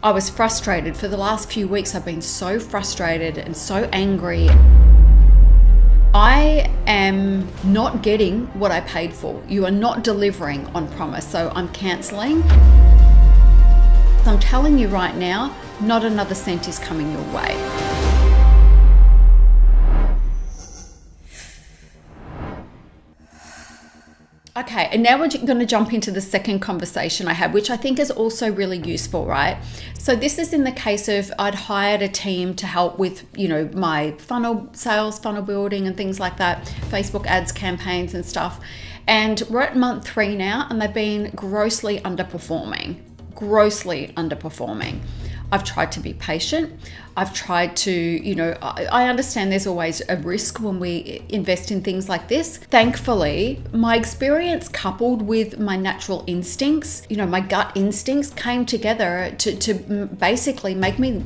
I was frustrated. For the last few weeks, I've been so frustrated and so angry. I am not getting what I paid for. You are not delivering on promise, so I'm cancelling. I'm telling you right now, not another cent is coming your way. Okay, and now we're going to jump into the second conversation I had, which I think is also really useful, right? So this is in the case of I'd hired a team to help with, you know, my funnel sales, funnel building, and things like that, Facebook ads campaigns and stuff. And we're at month three now, and they've been grossly underperforming, grossly underperforming. I've tried to be patient. I've tried to, you know, I understand there's always a risk when we invest in things like this. Thankfully, my experience coupled with my natural instincts, you know, my gut instincts came together to, to basically make me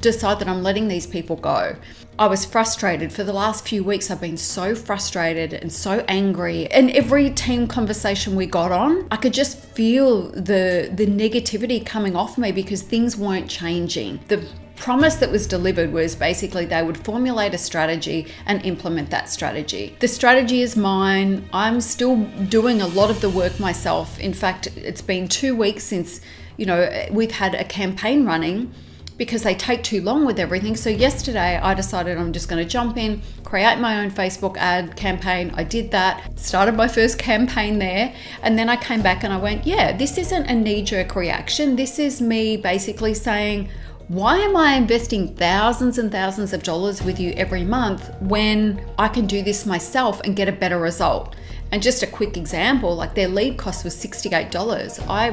decide that I'm letting these people go. I was frustrated. For the last few weeks, I've been so frustrated and so angry. And every team conversation we got on, I could just feel the the negativity coming off me because things weren't changing. The promise that was delivered was basically they would formulate a strategy and implement that strategy. The strategy is mine. I'm still doing a lot of the work myself. In fact, it's been 2 weeks since, you know, we've had a campaign running because they take too long with everything. So yesterday I decided I'm just going to jump in, create my own Facebook ad campaign. I did that, started my first campaign there, and then I came back and I went, yeah, this isn't a knee jerk reaction. This is me basically saying, why am I investing thousands and thousands of dollars with you every month when I can do this myself and get a better result? And just a quick example, like their lead cost was $68. I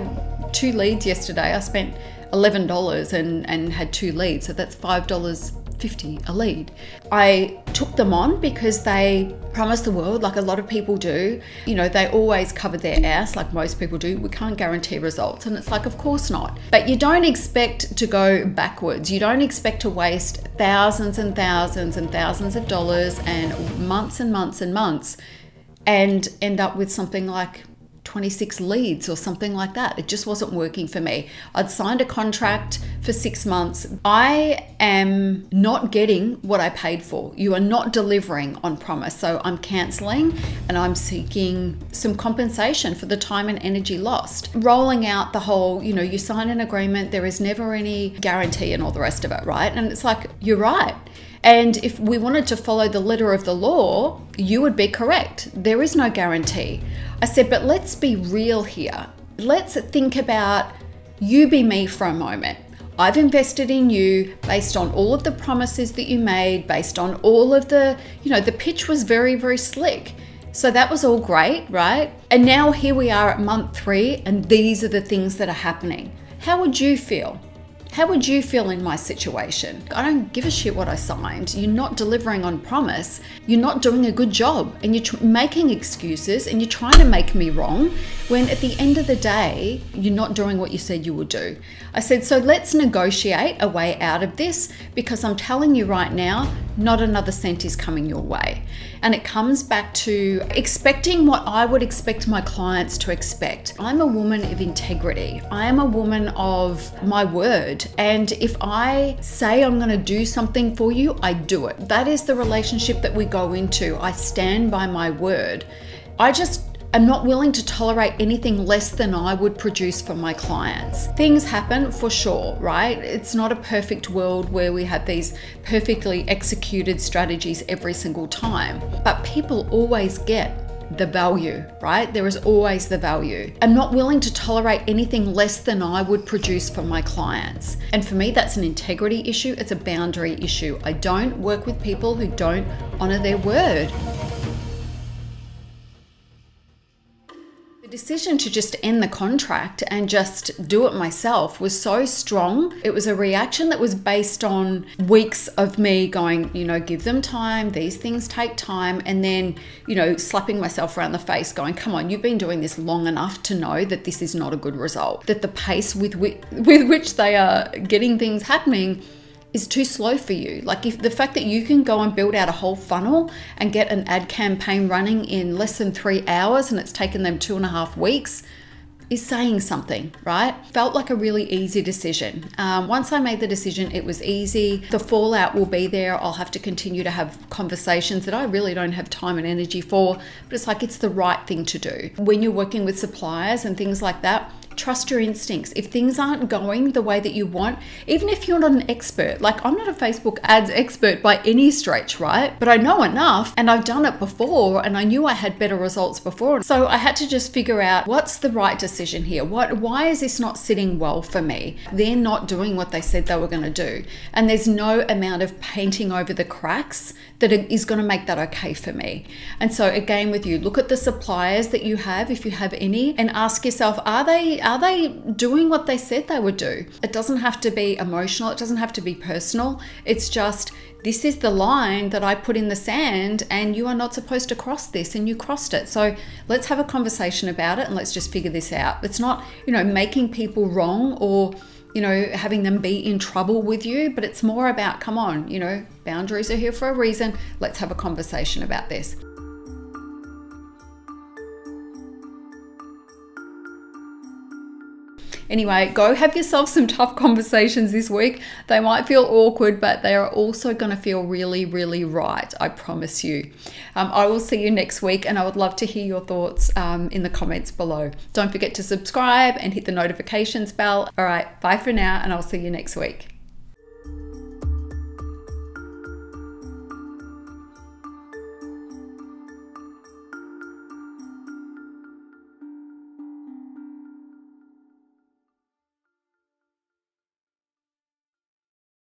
two leads yesterday. I spent $11 and, and had two leads. So that's $5.50 a lead. I took them on because they promised the world, like a lot of people do. You know, they always cover their ass, like most people do. We can't guarantee results. And it's like, of course not. But you don't expect to go backwards. You don't expect to waste thousands and thousands and thousands of dollars and months and months and months and end up with something like 26 leads or something like that. It just wasn't working for me. I'd signed a contract for six months. I am not getting what I paid for. You are not delivering on promise. So I'm canceling and I'm seeking some compensation for the time and energy lost. Rolling out the whole, you know, you sign an agreement, there is never any guarantee and all the rest of it, right? And it's like, you're right. And if we wanted to follow the letter of the law, you would be correct. There is no guarantee. I said, but let's be real here. Let's think about you be me for a moment. I've invested in you based on all of the promises that you made, based on all of the, you know, the pitch was very, very slick. So that was all great, right? And now here we are at month three, and these are the things that are happening. How would you feel? How would you feel in my situation? I don't give a shit what I signed. You're not delivering on promise. You're not doing a good job and you're making excuses and you're trying to make me wrong when at the end of the day, you're not doing what you said you would do. I said, so let's negotiate a way out of this because I'm telling you right now, not another cent is coming your way. And it comes back to expecting what I would expect my clients to expect. I'm a woman of integrity, I am a woman of my word. And if I say I'm going to do something for you, I do it. That is the relationship that we go into. I stand by my word. I just am not willing to tolerate anything less than I would produce for my clients. Things happen for sure, right? It's not a perfect world where we have these perfectly executed strategies every single time, but people always get the value, right? There is always the value. I'm not willing to tolerate anything less than I would produce for my clients. And for me, that's an integrity issue, it's a boundary issue. I don't work with people who don't honor their word. Decision to just end the contract and just do it myself was so strong. It was a reaction that was based on weeks of me going, you know, give them time, these things take time, and then, you know, slapping myself around the face, going, come on, you've been doing this long enough to know that this is not a good result, that the pace with which, with which they are getting things happening is too slow for you. Like if the fact that you can go and build out a whole funnel and get an ad campaign running in less than three hours and it's taken them two and a half weeks, is saying something, right? Felt like a really easy decision. Um, once I made the decision, it was easy. The fallout will be there. I'll have to continue to have conversations that I really don't have time and energy for, but it's like it's the right thing to do. When you're working with suppliers and things like that, trust your instincts. If things aren't going the way that you want, even if you're not an expert, like I'm not a Facebook ads expert by any stretch, right? But I know enough and I've done it before and I knew I had better results before. So I had to just figure out what's the right decision here. What why is this not sitting well for me? They're not doing what they said they were going to do. And there's no amount of painting over the cracks that is going to make that okay for me. And so again with you, look at the suppliers that you have if you have any and ask yourself, are they are they doing what they said they would do? It doesn't have to be emotional, it doesn't have to be personal. It's just this is the line that I put in the sand, and you are not supposed to cross this, and you crossed it. So let's have a conversation about it and let's just figure this out. It's not, you know, making people wrong or you know, having them be in trouble with you, but it's more about, come on, you know, boundaries are here for a reason. Let's have a conversation about this. Anyway, go have yourself some tough conversations this week. They might feel awkward, but they are also going to feel really, really right. I promise you. Um, I will see you next week, and I would love to hear your thoughts um, in the comments below. Don't forget to subscribe and hit the notifications bell. All right, bye for now, and I'll see you next week.